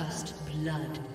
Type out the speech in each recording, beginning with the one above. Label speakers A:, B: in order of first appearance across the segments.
A: First blood.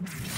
A: you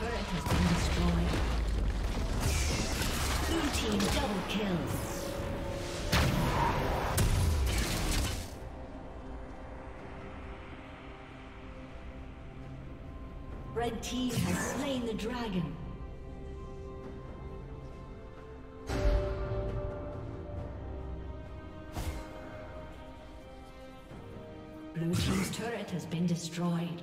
A: Turret has been destroyed. Blue team double kill. Red team has slain the dragon. Blue team's turret has been destroyed.